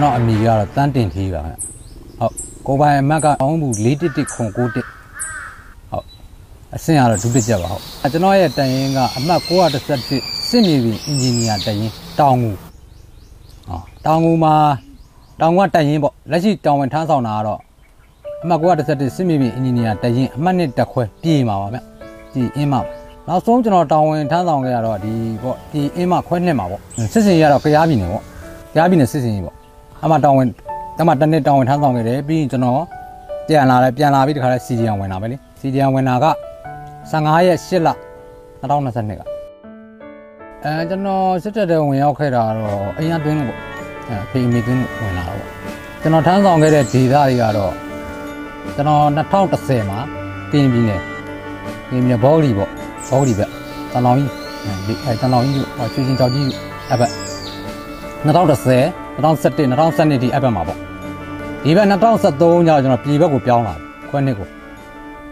ကျွန်တော်အမိကတော့တန်းတင်သေးပါဗျဟုတ်ကိုပိုင်အမတ်ကအောင်းဘူး411ခွန်91ဟုတ်အဆင့်ကတော့ဒုတိယပါဟုတ်ကျွန်တော်ရဲ့တန်ရင်ကအမှတ်911စစ်မြေပြင်အင်ဂျင်နီယာတရင်တောင်ငူဟောတောင်ငူမှာတောင်ငူကတရင်ပေါ့လက်ရှိတောင်ဝင်ထမ်းဆောင်တာကတော့အမှတ်911စစ်မြေပြင်အင်ဂျင်နီယာတရင်အမှတ်1တက်ခွဲပြေးမှာပါဗျဒီအင်းမနောက်ဆုံးကျွန်တော်တောင်ဝင်ထမ်းဆောင်ခဲ့ရတော့ဒီပေါ့ဒီအင်းမခွဲနှစ်မှာပေါ့စစ်စင်ရတော့ကြားပြည်နယ်ပေါ့ကြားပြည်နယ်စစ်စင်ကြီးပေါ့ အမှတောင်ဝင်တမတနစ်တောင်ဝင်ထမ်းဆောင်ခဲ့တယ်ပြီးရင်ကျွန်တော်ပြန်လာတယ်ပြန်လာပြီးတခါလဲစီဒီယံဝင်လာပဲလေစီဒီယံဝင်လာက15ရက်8လ2022ကအဲကျွန်တော်စစ်တပ်တဲ့ဝင်ရောက်ခဲ့တာတော့အရင်အတွင်းလို့ပေါ့အဲဖေးမီတွင်းဝင်လာတော့ပေါ့ကျွန်တော်ထမ်းဆောင်ခဲ့တဲ့ဒေသတွေကတော့ကျွန်တော်2010မှာပြင်ပြည်နယ်ပြင်ပြည်ဘောဂလီပေါ့ဘောဂလီဘက်တန်လောင်ကြီးအဲတန်လောင်ကြီးဟောချွေချင်းကြောက်ကြီးအဲ့ဘက်2010 2017 2012ဒီအဲ့ဘက်မှာပေါ့ဒီဘက်2013ကျတော့ကျွန်တော်ပြည်ဘက်ကိုပြောင်းလာခွဲနှစ်ကို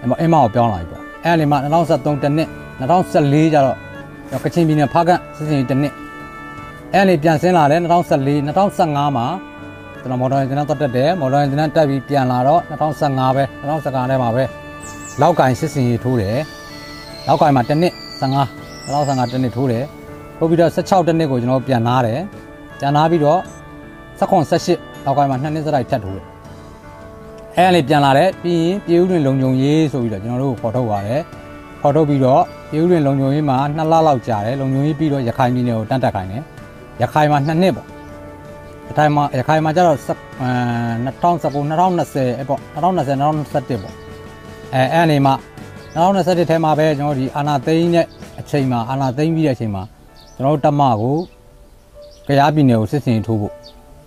အဲ့မှာအင်းမကိုပြောင်းလာပြီပေါ့အဲ့ဒီမှာ2013တနှစ်2014ကျတော့ကချင်ပြည်နယ်ဖားကန့်စစ်စင်တနှစ်အဲ့ဒီပြန်ဆင်းလာတယ်2014 2015မှာကျွန်တော်မော်ဒယ်ဂျန်တက်တက်တယ်မော်ဒယ်ဂျန်တက်ပြီးပြန်လာတော့2015ပဲ2015ထဲမှာပဲလောက်ကင်စစ်စင်ရေးထိုးတယ်လောက်ကင်မှာတနှစ်15 2015တနှစ်ထိုးတယ်ထိုးပြီးတော့16တနှစ်ကိုကျွန်တော်ပြန်လာတယ်ပြန်လာပြီးတော့16 18လောက်ကင်မှာ2နှစ်စတိုက်ဖြတ်ထိုးတယ်အဲ့ဒီပြန်လာတယ်ပြီးရင်ပြည်ဦးတွင်လုံခြုံရေးဆိုပြီးတော့ကျွန်တော်တို့ကိုခေါ်ထုတ်ပါတယ်ခေါ်ထုတ်ပြီးတော့ပြည်ဦးတွင်လုံခြုံရေးမှာ2လလောက်ကြာတယ်လုံခြုံရေးပြီးတော့ရခိုင်ပြည်နယ်ကိုတန်းတက်ခိုင်းတယ်ရခိုင်မှာ2နှစ်ပေါ့ရခိုင်မှာရခိုင်မှာကျတော့အဲ2019 2020အဲ့ပေါ့2020 2021ပေါ့အဲအဲ့အနေမှာ2021ထဲမှာပဲကျွန်တော်ဒီအာနာသိန်းနဲ့အချိန်မှာအာနာသိန်းပြီးတဲ့အချိန်မှာကျွန်တော်တို့တမကိုကြားပြည်နယ်ကိုစစ်စင်ထိုးဖို့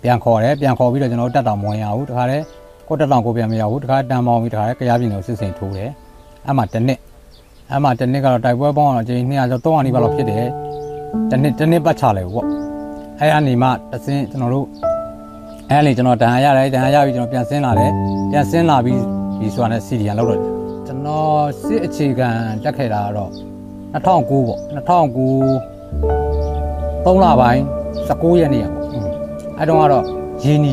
ပြန်ခေါ်တယ်ပြန်ခေါ်ပြီးတော့ကျွန်တော်တို့တက်တောင်မဝင်ရဘူးတခါတည်းကိုတက်တောင်ကိုပြန်မရဘူးတခါတန်ပေါင်းပြီးတခါတည်းကြားပြည်နယ်ကိုစစ်စင်ထိုးတယ်အဲ့မှာတစ်နှစ်အဲ့မှာတစ်နှစ်ကတော့တိုက်ပွဲပေါင်းတော့အချိန်200ကျော်300နီးပါးလောက်ဖြစ်တယ်တစ်နှစ်တစ်နှစ်ပတ်ချလဲပေါ့အဲ့အနေမှာတစင်းကျွန်တော်တို့အဲ့လေကျွန်တော်တန်ရရတယ်တန်ရပြီးကျွန်တော်ပြန်ဆင်းလာတယ်ပြန်ဆင်းလာပြီးဒီဆိုတာနဲ့စီဒီယန်လောက်တော့ကျွန်တော်စစ်အခြေခံတက်ခဲ့တာကတော့2009ပေါ့2009 3လပိုင်း19ရက်နေ့ပေါ့ အဲ့တုန်းကတော့ရင်းနီ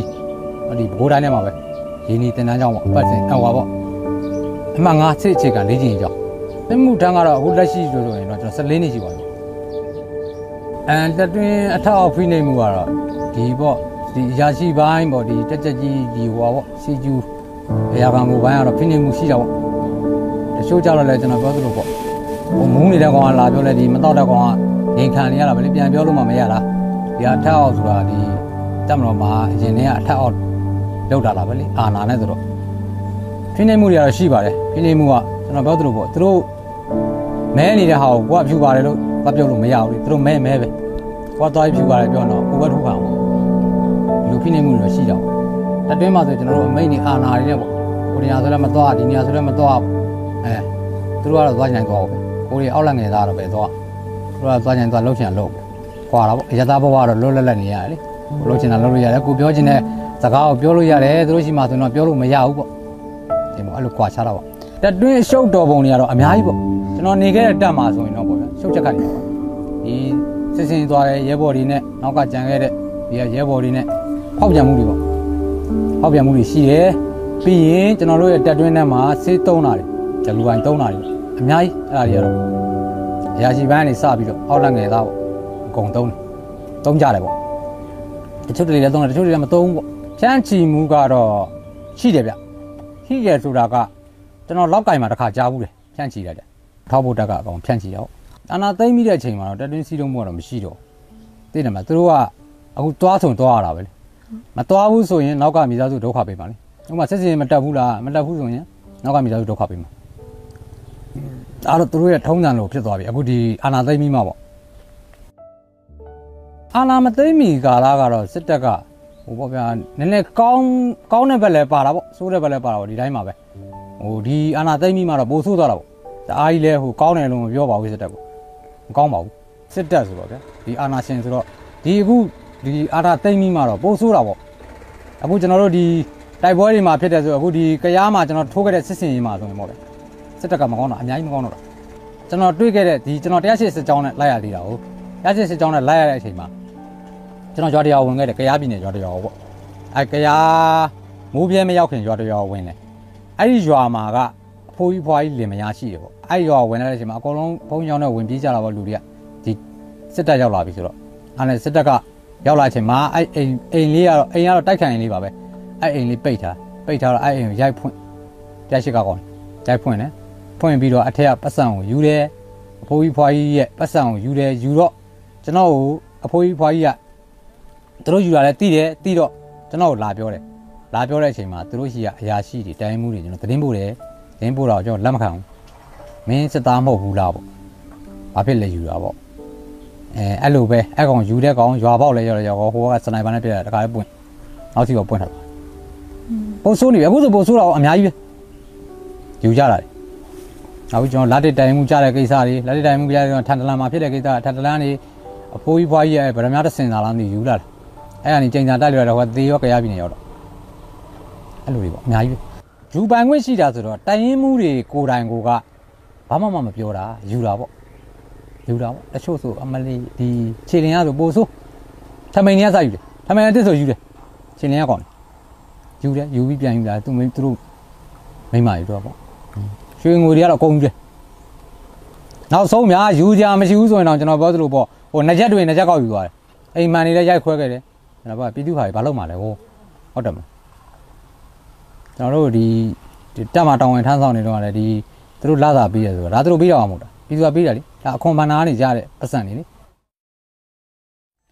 ဒီဘိုးတိုင်းထဲမှာပဲရင်းနီတင်တန်းကြောင်းပေါ့အပတ်စဉ်ဟောပါပေါ့အမှန်ငါစစ်အခြေခံလေးချင်ကြောင်းပြမှုတန်းကတော့အခုလက်ရှိဆိုလို့ရင်တော့ကျွန်တော်14နှစ်ရှိပါပြီအဲတက်တွင်းအထောက်အဖိနေမှုကတော့ဒီပေါ့ဒီအရာရှိပိုင်းပေါ့ဒီတက်ကြကြီးဒီဟွာပေါ့စီကျူအရာခံကိုပိုင်းကတော့ဖိနေမှုရှိတာပေါ့တချို့ကြတော့လည်းကျွန်တော်ပြောသလိုပေါ့ဟိုမူးနေတဲ့ကောင်ကလာပြောလဲဒီမတော့တဲ့ကောင်ကရင်ခံနေရတာပဲလေပြန်ပြောလို့မှမရတာဒီအထက်အောက်ဆိုတာဒီ တက်မတော်မှာအရင်တည်းကအထက်အောက်လောက်တာလားပဲလေအာနာနဲ့ဆိုတော့ဖိနေမှုတွေကတော့ရှိပါတယ်ဖိနေမှုကကျွန်တော်ပြောသလိုပေါ့သူတို့မဲနေတဲ့ဟာကိုကိုကဖြူပါတယ်လို့မပြောလို့မရဘူးလေသူတို့မဲမဲပဲကိုကသွားဖြူပါတယ်ပြောတော့ကိုကထုတ်ခံပေါ့ဒီလိုဖိနေမှုတွေရှိကြအောင်တတွင်းမှာဆိုကျွန်တော်တို့အမိတ်နေအာနာတွေနဲ့ပေါ့ကိုနေရာဆိုလည်းမသွားဒီနေရာဆိုလည်းမသွားအဲသူတို့ကတော့သွားနိုင်သွားပဲကိုတွေအောက်လက်ငယ်သားတော့ပဲသွားသူတို့ကသွားနိုင်သွားလှုပ်ချင်လှုပ်ခွာတာပေါ့ရသားဘဝကတော့လွတ်လပ်လပ်နေရတယ်လေ ကိုလှုပ်ချင်တာလှုပ်လို့ရတယ်ကိုပြောချင်တဲ့စကားကိုပြောလို့ရတယ်သူတို့ရှိမှဆိုတော့ပြောလို့မရဘူးပေါ့ဒီမို့အဲ့လိုခွာချတာပေါ့တက်တွင်းရှုပ်တော်ပုံတွေကတော့အများကြီးပေါ့ကျွန်တော်နေခဲ့တဲ့တက်မှာဆိုရင်တော့ပေါ့ဗျာရှုပ်ချက်ခတ်နေပါဒီစစ်စင်သွားတဲ့ရဲဘော်တွေနဲ့နောက်ကကြံခဲ့တဲ့ဒီရဲဘော်တွေနဲ့ဖောက်ပြန်မှုတွေပေါ့ဖောက်ပြန်မှုတွေရှိတယ်ပြီးရင်ကျွန်တော်တို့ရဲ့တက်တွင်းထဲမှာဆေးတုံးတာတွေဂျလူပိုင်းတုံးတာတွေအများကြီးအဲ့ဒါတွေကတော့အရာရှိပိုင်းကနေစပြီးတော့အောက်လက်ငယ်သားပေါ့အကုန်တုံးတယ်တုံးကြတယ်ပေါ့ တချို့တွေလည်းတုံးတယ်တချို့တွေလည်းမတုံးဘူးပေါ့ဖြန့်ချီမှုကတော့ရှိတယ်ဗျရှိရဆိုတာကကျွန်တော်လောက်ကင်မှာတစ်ခါကြားဘူးတယ်ဖြန့်ချီလိုက်တယ်ထောက်ဖို့တက်ကအကောင်ဖြန့်ချီတော့အာနာသိမ့်မိတဲ့အချိန်မှာတော့တက်တွင်းစီးတုံးမှုကတော့မရှိတော့သိတယ်မလားသူတို့ကအခုသွားဆုံသွားရတာပဲလေမသွားဘူးဆိုရင်နောက်ကမိသားစုဒုက္ခပေးပါလေဥပမာစစ်စင်မတက်ဘူးလားမတက်ဘူးဆိုရင်နောက်ကမိသားစုဒုက္ခပေးမှာအဲ့တော့သူတို့ရဲ့ထုံးစံလိုဖြစ်သွားပြီအခုဒီအာနာသိမ့်မိမှာပေါ့ အာနာမသိမ့်မိကာလကတော့စစ်တပ်ကဟိုပေါ့ဗျာနည်းနည်းကောင်းကောင်းတဲ့ဘက်လည်းပါတာပေါ့ဆိုးတဲ့ဘက်လည်းပါတာပေါ့ဒီတိုင်းမှာပဲဟိုဒီအာနာသိမ့်မိမှာတော့ပိုဆိုးသွားတာပေါ့တအားကြီးလဲဟိုကောင်းတယ်လို့မပြောပါဘူးစစ်တပ်ကမကောင်းပါဘူးစစ်တပ်ဆိုတော့ဗျာဒီအာနာရှင်ဆိုတော့ဒီအခုဒီအာနာသိမ့်မိမှာတော့ပိုဆိုးတာပေါ့အခုကျွန်တော်တို့ဒီတိုက်ပွဲတွေမှာဖြစ်တယ်ဆိုအခုဒီကရားမှာကျွန်တော်ထိုးခဲ့တဲ့စစ်စင်ရေးမှာဆိုရင်ပေါ့ဗျစစ်တပ်ကမကောင်းတာအများကြီးမကောင်းတော့တာကျွန်တော်တွေ့ခဲ့တဲ့ဒီကျွန်တော်တရားရှိစစ်ကြောင်းနဲ့လိုက်ရသေးတာဟုတ်တရားရှိစစ်ကြောင်းနဲ့လိုက်ရတဲ့အချိန်မှာ ကျွန်တော်ရွာတရားဝင်ခဲ့တယ်ကရားပြည်နယ်ရွာတရားပေါ့အဲကရာမိုးပြဲမရောက်ခင်ရွာတရွာဝင်တယ်အဲ့ဒီရွာမှာကအဖိုးကြီးဖွားကြီးလင်မယားရှိတယ်ပေါ့အဲ့ဒီရွာဝင်လာတဲ့အချိန်မှာအကုန်လုံးဘုံကြောင်နဲ့ဝင်ပြေးကြတာပေါ့လူတွေကဒီစစ်တပ်ရောက်လာပြီဆိုတော့အဲ့နဲ့စစ်တပ်ကရောက်လာချိန်မှာအဲ့အိမ်အိမ်လေးကတော့အိမ်ကတော့တိုက်ခိုင်အိမ်လေးပါပဲအဲ့အိမ်လေးပိတ်ထားပိတ်ထားတော့အဲ့အိမ်ကိုရိုက်ဖွင့်ပြရှိကကောင်းရိုက်ဖွင့်တယ်ဖွင့်ပြီးတော့အထက်ကပတ်စံကိုယူတယ်အဖိုးကြီးဖွားကြီးရဲ့ပတ်စံကိုယူတယ်ယူတော့ကျွန်တော်ကိုအဖိုးကြီးဖွားကြီးက သူတို့ယူလာလဲတိတယ်တိတော့ကျွန်တော်ကိုလာပြောတယ်လာပြောတဲ့အချိန်မှာသူတို့ရှိကအရာရှိတွေတိုင်းမှုတွေကျွန်တော်သတင်းပို့တယ်သတင်းပို့တော့ကျွန်တော်လက်မခံဘူးမင်းစစ်သားမဟုတ်ဘူးလားပေါ့ဘာဖြစ်လဲယူတာပေါ့အဲအဲ့လိုပဲအဲ့ကောင်ယူတဲ့ကောင်ရွာပေါက်လဲရောက်တယ်ရောက်ဟိုကစနိုက်ပါနဲ့ပြတယ်တခါလေးပွင့်နောက်စီတော့ပွင့်ထားတယ်ပို့ဆိုးနေပြီအခုဆိုပို့ဆိုးတော့အများကြီးပဲယူကြတာလေနောက်ပြီးကျွန်တော်လက်တစ်တိုင်မှုကြတဲ့ကိစ္စတွေလက်တစ်တိုင်မှုကြတဲ့ထန်တလန်မှာဖြစ်တဲ့ကိစ္စထန်တလန်နေအဖိုးကြီးဖွားကြီးရဲ့ဗရမ ्या တစင်သာလားမသိယူလာတယ် အဲ့ဒါနေချိန်သာတိုက်လွယ်တော့ဟိုသေရောကြရပြီနေရောက်တော့အဲ့လိုတွေပေါ့အများကြီးပဲယူပိုင်ခွင့်ရှိတာဆိုတော့တိုင်ရင်မှုတွေကိုတိုင်ကိုကဘာမှမမပြောတာယူတာပေါ့ယူတာပေါ့တချို့ဆိုအမလီဒီခြေလင်ရဆိုပို့ဆိုးထမိန်နေရစားယူတယ်ထမိန်တစ်ဆိုယူတယ်ခြေလင်ရကောင်းတယ်ယူတယ်ယူပြီးပြန်ယူလာသူမင်းသူတို့မိမယူတော့ပေါ့ရွှေငွေတွေကတော့အကုန်ယူတယ်နောက်ဆုံးများယူကြမရှိဘူးဆိုရင်တော့ကျွန်တော်ပြောသလိုပေါ့ဟိုနှစ်ချက်တွင်နှစ်ချက်ကောက်ယူသွားတယ်အိမ်မှန်နေလည်းရိုက်ခွဲခဲ့တယ် ကျွန်တော်ကပြည်သူဟာဘာလုပ်မှလဲဟိုဟုတ်တယ်မလားကျွန်တော်တို့ဒီတက်မှာတောင်းဝင်ထမ်းဆောင်နေတော့လည်းဒီသူတို့လာစာပေးရဆိုတော့ဒါသူတို့ပေးတော့မှာမဟုတ်တာပြည်သူကပေးတယ်လေဒါအခွန်ဘဏ္ဍာနေကြတဲ့ပတ်စံနေလေ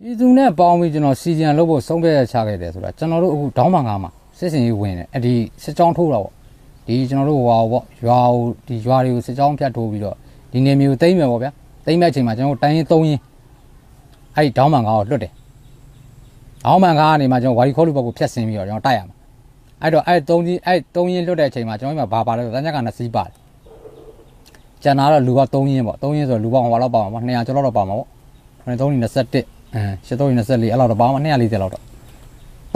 ပြည်သူနဲ့ပေါင်းပြီးကျွန်တော်စီဂျန်လုပ်ဖို့ဆုံးဖြတ်ရချခဲ့တယ်ဆိုတာကျွန်တော်တို့အခုဒေါင်းမန်ကားမှာစစ်စင်ရေးဝင်တယ်အဒီစစ်ကြောင်းထိုးတာပေါ့ဒီကျွန်တော်တို့ဟွာပေါ့ရွာကိုဒီရွာတွေကိုစစ်ကြောင်းဖြတ်ထိုးပြီးတော့ဒီနေမျိုးသိမ့်မယ်ပေါ့ဗျာသိမ့်မဲ့အချိန်မှာကျွန်တော်တို့တိုင်းရင်သုံးရင်အဲ့ဒီဒေါင်းမန်ကားကိုလွတ်တယ် ဒေါင်းမန်ကားကနေမှကျွန်တော်ဝါရီခေါ်လူဘက်ကိုဖြတ်ဆင်းပြီးတော့ကျွန်တော်တိုက်ရမှာအဲ့တော့အဲ့သုံးကြီးအဲ့သုံးရင်လွတ်တဲ့အချိန်မှာကျွန်တော်ဒီမှာဘာပါလဲဆိုတန်းချက်က2စီးပါတယ်ကျန်တာတော့လူက3ရင်းပေါ့3ရင်းဆိုလူပေါင်းဟိုလောက်ပါမှာပေါ့200ကျော်လောက်တော့ပါမှာပေါ့93 21အဲ83 24အဲ့လောက်တော့ပါမှာ240လောက်တော့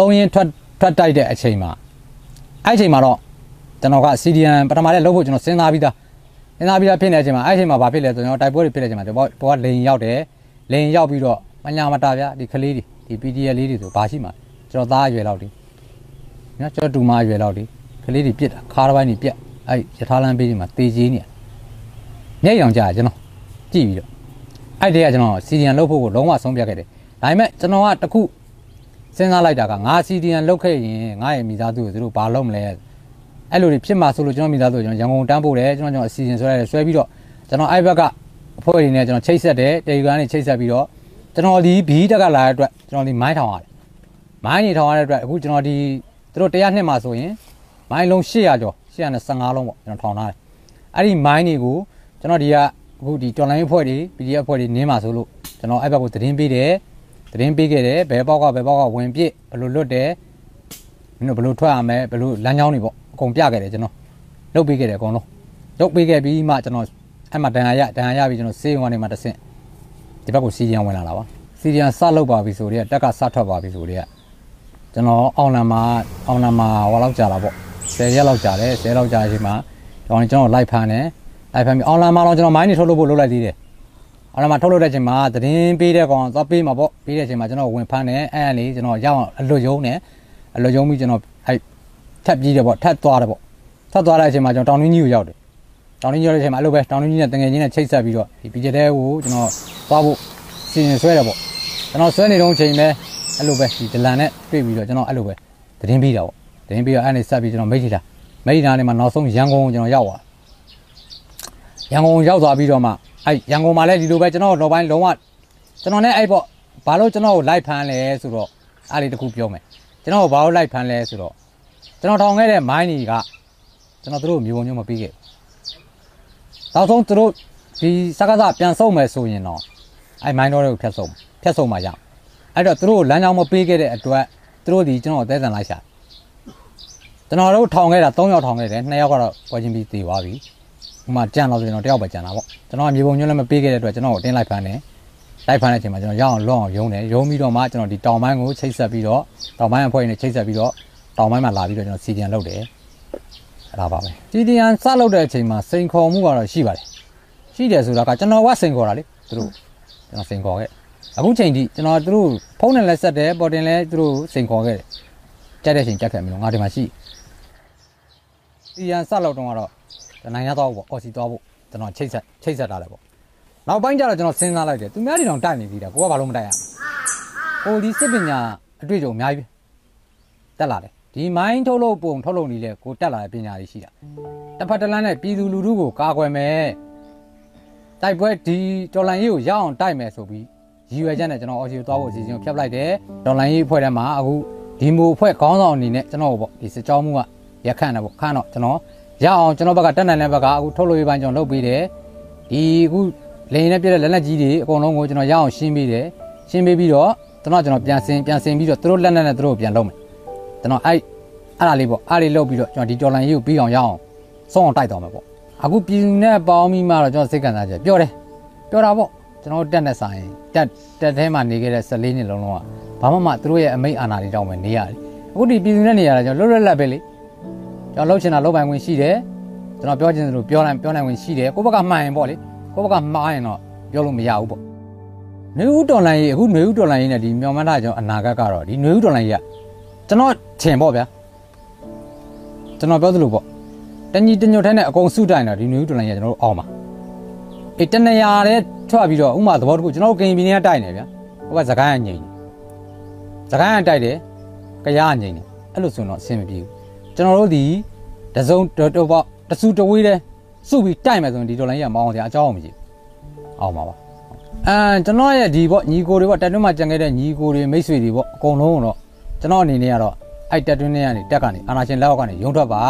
3ရင်းထွက်ထွက်တိုက်တဲ့အချိန်မှာအဲ့အချိန်မှာတော့ကျွန်တော်က CDN ပထမလေးလုပ်ဖို့ကျွန်တော်စဉ်းစားပြီးသားစဉ်းစားပြီးသားဖြစ်နေတဲ့အချိန်မှာအဲ့အချိန်မှာဘာဖြစ်လဲဆိုတော့တိုက်ပွဲတွေဖြစ်တဲ့အချိန်မှာတော့ဘောကလိန်ရောက်တယ်လိန်ရောက်ပြီးတော့မညာမတာဗျာဒီကလေးတွေ ဒီ PDL လေးတွေဆိုဘာရှိမှာကျွန်တော်သားအရွယ်လောက်ဒီနော်ကျွန်တော်တူမအရွယ်လောက်ဒီကလေးတွေပြစ်တာခါတစ်ပိုင်းတွေပြက်အဲ့ရထားလမ်းပေးဒီမှာတေးကြီးနေမျက်ရောင်ကြကျွန်တော်ကြည့်ပြီးတော့အဲ့တည်းကကျွန်တော်စီဒီယန်လုပ်ဖို့ကိုလုံးဝဆုံးဖြတ်ခဲ့တယ်ဒါပေမဲ့ကျွန်တော်ကတခုစဉ်းစားလိုက်တာကငါစီဒီယန်လုပ်ခဲ့ရင်ငါရဲ့မိသားစုကိုသူတို့ဘာလုပ်မလဲအဲ့လိုတွေဖြစ်မှာဆိုလို့ကျွန်တော်မိသားစုကိုကျွန်တော်ရန်ကုန်တန်းပို့တယ်ကျွန်တော်ကျွန်တော်အစီအစဉ်ဆွဲရတယ်ဆွဲပြီးတော့ကျွန်တော်အဲ့ဘက်ကအဖွဲ့တွေနဲ့ကျွန်တော်ချိတ်ဆက်တယ်တေရီဂရမ်နဲ့ချိတ်ဆက်ပြီးတော့ ကျွန်တော်ဒီဘီတက်ကလာတဲ့အတွက်ကျွန်တော်ဒီမိုင်းထောင်ရတယ်မိုင်းနေထောင်ရတဲ့အတွက်အခုကျွန်တော်ဒီသူတို့တရားနှစ်မှာဆိုရင်မိုင်းလုံး800ကျော်815လုံးပေါ့ကျွန်တော်ထောင်ထားတယ်အဲ့ဒီမိုင်းတွေကိုကျွန်တော်ဒီကအခုဒီ online အဖွဲ့တွေ PDF အဖွဲ့တွေနင်းမှာဆိုလို့ကျွန်တော်အဲ့ဘက်ကိုသတင်းပေးတယ်သတင်းပေးခဲ့တယ်ဘယ်ပေါက်ကဘယ်ပေါက်ကဝင်ပြစ်ဘယ်လိုလွတ်တယ်မင်းတို့ဘယ်လိုထွက်ရမလဲဘယ်လိုလမ်းကြောင်းတွေပေါ့အကုန်ပြခဲ့တယ်ကျွန်တော်လုပ်ပေးခဲ့တယ်အကုန်လုံးလုပ်ပေးခဲ့ပြီးမှကျွန်တော်အဲ့မှာတန်ရာရတန်ရာရပြီးကျွန်တော်စေးရုံကနေမှတဆင့် ဒီဘက်ကိုစီဂျန်ဝင်လာတာပါစီဂျန်စလုပ်ပါပြီဆိုတော့တက်ကစထွက်ပါပြီဆိုတော့ကျွန်တော်အောင်လန်မှာအောင်လန်မှာဟောလောက်ကြာတာပေါ့10ရက်လောက်ကြာတယ်10ရက်လောက်ကြာအချိန်မှာကျွန်တော်ကျွန်တော်လိုက်ဖမ်းတယ်လိုက်ဖမ်းပြီးအောင်လန်မှာတော့ကျွန်တော်မိုင်းနေထုတ်လုပ်ဖို့လုပ်လိုက်သေးတယ်အောင်လန်မှာထုတ်လုပ်တဲ့အချိန်မှာသတင်းပေးတဲ့ကောင်သွားပေးမှာပေါ့ပေးတဲ့အချိန်မှာကျွန်တော်ဝင်ဖမ်းတယ်အဲ့အဲ့လေးကျွန်တော်ရအောင်အလွတ်ယုံတယ်အလွတ်ယုံပြီးကျွန်တော်အဲ့ထပ်ပြီးတယ်ပေါ့ထပ်သွားတယ်ပေါ့ထပ်သွားတဲ့အချိန်မှာကျွန်တော်တောင်တွင်းကြီးကိုရောက်တယ် တောင်တွင်းကြီးရောက်တဲ့အချိန်မှာအဲ့လိုပဲတောင်တွင်းကြီးနဲ့တငယ်ချင်းနဲ့ချိတ်ဆက်ပြီးတော့ဒီပီဂျက်တဲကိုကျွန်တော်သွားဖို့စီစဉ်ဆွဲတယ်ပေါ့ကျွန်တော်ဆွဲနေတော့အချိန်ပဲအဲ့လိုပဲဒီဒလန်နဲ့တွေ့ပြီးတော့ကျွန်တော်အဲ့လိုပဲသတင်းပေးတာပေါ့သတင်းပေးတော့အဲ့နေဆက်ပြီးကျွန်တော်မိတ်ထီတာမိတ်ထီတာနေမှာနောက်ဆုံးရန်ကုန်ကိုကျွန်တော်ရောက်သွားရန်ကုန်ရောက်သွားပြီးတော့မှအဲ့ရန်ကုန်မှာလည်းဒီလိုပဲကျွန်တော်တော့ပိုင်းလုံးဝကျွန်တော်နဲ့အဲ့ပေါ့ဘာလို့ကျွန်တော်ကိုလိုက်ဖမ်းလဲဆိုတော့အဲ့ဒီတခုပြောမယ်ကျွန်တော်ကိုဘာလို့လိုက်ဖမ်းလဲဆိုတော့ကျွန်တော်ထောင်ခဲ့တဲ့မိုင်းကြီးကကျွန်တော်တို့မျိုးပုံမျိုးမပြီးခဲ့ နောက်ဆုံးသူတို့ဒီစကားစပြန်ဆုံးမယ်ဆိုရင်တော့အဲ့မိုင်းတော်တွေကိုဖျက်ဆုံးဖျက်ဆုံးမှရအဲ့တော့သူတို့လမ်းကြောင်းမပေးခဲ့တဲ့အတွက်သူတို့ဒီကျွန်တော်အသေးစံလိုက်ရှာကျွန်တော်တို့ထောင်ခဲ့တာ3ယောက်ထောင်ခဲ့တယ်2ယောက်ကတော့ပွဲချင်းပြီးတည်သွားပြီဟိုမှာကြံတော့ကျွန်တော်တယောက်ပဲကြံတာပေါ့ကျွန်တော်ကမြေပုံညွှန်းလည်းမပေးခဲ့တဲ့အတွက်ကျွန်တော်ကိုတင်းလိုက်ဖမ်းတယ်လိုက်ဖမ်းတဲ့အချိန်မှာကျွန်တော်ရအောင်လွတ်အောင်ယုံတယ်ယုံပြီးတော့မှကျွန်တော်ဒီတောင်ပိုင်းကိုချိတ်ဆက်ပြီးတော့တောင်ပိုင်းအဖွဲ့နဲ့ချိတ်ဆက်ပြီးတော့တောင်ပိုင်းမှာလာပြီးတော့ကျွန်တော်စီဒီယန်လုပ်တယ် အဲ့ဒါပါပဲစီဒီယန်စလုပ်တဲ့အချိန်မှာစိန်ခေါ်မှုကတော့ရှိပါတယ်ရှိတယ်ဆိုတာကကျွန်တော်ကစိန်ခေါ်တာလေသူတို့ကျွန်တော်စိန်ခေါ်ခဲ့အခုချိန်ထိကျွန်တော်သူတို့ဖုန်းနဲ့လည်းဆက်တယ်ပေါ်တင်လည်းသူတို့စိန်ခေါ်ခဲ့တယ်ကြက်တဲ့ချိန်ကြက်ခဲ့မယ်လို့ငါဒီမှာရှိစီရန်ဆက်လောက်တော့ကတော့တနိုင်ရတော့ပေါ့အော်စီသွားဖို့ကျွန်တော်ချိတ်ဆက်ချိတ်ဆက်ထားတယ်ပေါ့နောက်ပိုင်းကျတော့ကျွန်တော်စဉ်းစားလိုက်တယ်သူများတွေတောင်တိုက်နေသေးတယ်ကိုကဘာလို့မတိုက်ရဟိုဒီစစ်ပညာအတွေ့အကြုံအများကြီးတက်လာတယ် ဒီမိုင်းထုတ်လို့ပုံထုတ်လို့နေလေကိုတက်လာတဲ့ပညာတွေရှိတာတစ်ဖက်တစ်လမ်းနဲ့ပြည်သူလူထုကိုကာကွယ်မယ်တိုက်ပွဲဒီတော်လန်ရေးကိုရအောင်တိုက်မယ်ဆိုပြီးရည်ရွယ်ချက်နဲ့ကျွန်တော်အော်စီကိုသွားဖို့အစီအစဉ်ကိုဖျက်လိုက်တယ်တော်လန်ရေးအဖွဲ့ထဲမှာအခုဒီမိုအဖွဲ့ခေါင်းဆောင်အနေနဲ့ကျွန်တော်ပေါ့ဒီစစ်ကြောင်းမှုကရက်ခန့်တယ်ပေါ့ခန့်တော့ကျွန်တော်ရအောင်ကျွန်တော်ဘက်ကတက်နိုင်တဲ့ဘက်ကအခုထုတ်လို့ရပိုင်းကျွန်တော်လုပ်ပေးတယ်ဒီအခုလေရင်နဲ့ပြည့်တဲ့လက်လက်ကြီးတွေအကုန်လုံးကိုကျွန်တော်ရအောင်ရှင်းပေးတယ်ရှင်းပေးပြီးတော့ကျွန်တော်ကျွန်တော်ပြန်ဆင်ပြန်ဆင်ပြီးတော့သူတို့လက်နဲ့နဲ့သူတို့ပြန်လုပ်မယ် ကျွန်တော်အဲ့အဲ့ဒါလေးပေါ့အဲ့လေးလုပ်ပြီးတော့ကျွန်တော်ဒီတော်လန်ရေးကိုပြီးအောင်ရအောင်စောင့်အောင်တိုက်တော်မယ်ပေါ့အခုပြည်သူနဲ့ပေါင်းပြီးမှတော့ကျွန်တော်စိတ်ကံစားချက်ပြောတယ်ပြောတာပေါ့ကျွန်တော်တက်နဲ့ဆိုင်တက်တက်ထဲမှာနေခဲ့တဲ့14နှစ်လုံးလုံးကဘာမှမသူတို့ရဲ့အမိတ်အာဏာတွေတောင်းမယ်နေရတယ်အခုဒီပြည်သူနဲ့နေရတာကျွန်တော်လွတ်လွတ်လပ်ပဲလေကျွန်တော်လှုပ်ချင်တာလှုပ်ပိုင်ခွင့်ရှိတယ်ကျွန်တော်ပြောချင်တယ်လို့ပြောနိုင်ပြောနိုင်ခွင့်ရှိတယ်ကိုယ့်ဘက်ကမှန်ရင်ပေါ့လေကိုယ့်ဘက်ကမှားရင်တော့ပြောလို့မရဘူးပေါ့နွေဦးတော်လိုင်းကြီးအခုနွေဦးတော်လိုင်းကြီးနဲ့ဒီမြောင်မန်းတာကျွန်တော်အနာဂတ်ကတော့ဒီနွေဦးတော်လိုင်းကြီးက ကျွန်တော်ထင်ပေါ့ဗျာကျွန်တော်ပြောသလိုပေါ့တညီတညွတ်ထဲနဲ့အကုန်စုတိုင်တာဒီနွေဦးတော်လိုင်းကြီးကကျွန်တော်တို့အောင်ပါအေးတနေရာတဲ့ထွက်ပြီးတော့ဥမာသဘောတခုကျွန်တော်တို့ကင်ပီနေကတိုက်နေဗျာဟိုကစကိုင်းကငိမ့်စကိုင်းကတိုက်တယ်ကရားကငိမ့်တယ်အဲ့လိုဆိုတော့အဆင်မပြေဘူးကျွန်တော်တို့ဒီတစုံတော့ပေါ့တဆူတဝေးတဲ့စုပြီးတိုက်မယ်ဆိုရင်ဒီဒေါ်လာကြီးကမအောင်စရာအကြောင်းမရှိဘူးအောင်ပါပါအဲကျွန်တော်ရဲ့ဒီပေါ့ညီကိုတွေပေါ့တက်တွင်းမှာကြံခဲ့တဲ့ညီကိုတွေမိတ်ဆွေတွေပေါ့အကုန်လုံးတော့ ကျွန်တော်အနေနဲ့ကတော့အဲ့တက်တွင်းနဲ့ကနေတက်ကနေအာနာရှင်လက်အောက်ကနေရုံထွက်ပါ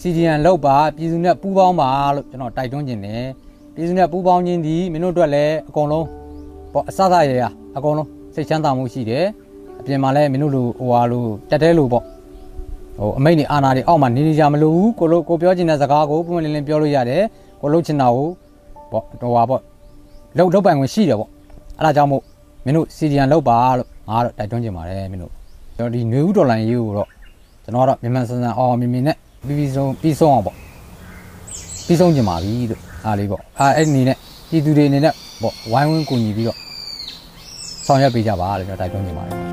CDN လောက်ပါပြည်သူနဲ့ပူးပေါင်းပါလို့ကျွန်တော်တိုက်တွန်းခြင်းတယ်ပြည်သူနဲ့ပူးပေါင်းခြင်းဒီမင်းတို့အတွက်လည်းအကုန်လုံးပေါ့အစစရရအကုန်လုံးစိတ်ချမ်းသာမှုရှိတယ်အပြင်မှာလည်းမင်းတို့လိုဟိုဟာလိုတက်တဲလိုပေါ့ဟိုအမိတ်နေအာနာတွေအောက်မှာနေနေကြမလို့ဘူးကိုလိုကိုပြောချင်တဲ့စကားကိုပုံမှန်လင်းလင်းပြောလို့ရတယ်ကိုလှုပ်ချင်တာကိုပေါ့တော်ပါပေါ့လှုပ်လှုပ်ပိုင်ဝင်ရှိတယ်ပေါ့အဲ့ဒါကြောင့်မို့မင်းတို့စီဒီယန်လှုပ်ပါလို့ငါကတော့တိုက်တွန်းချင်ပါတယ်မင်းတို့ ကျွန်တော်ဒီနွေဦးဒေါ်လာရေးကိုတော့ကျွန်တော်ကတော့မြန်မာစံစံအောင်မြင်မြင်နဲ့ပြီးပြီးဆုံးပြီးဆုံးအောင်ပေါ့ပြီးဆုံးချင်ပါပြီလို့အားလေးပေါ့အားအဲ့ဒီအနေနဲ့ပြည်သူတွေအနေနဲ့ပေါ့ဝိုင်းဝန်းကူညီပြီးတော့ဆောင်ရွက်ပေးကြပါလို့ကျွန်တော်တိုက်တွန်းချင်ပါတယ်